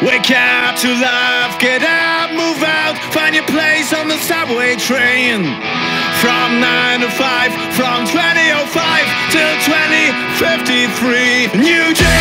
Wake up to life, get up, move out, find your place on the subway train. From 9 to 5, from 2005 till 2053. New Jersey.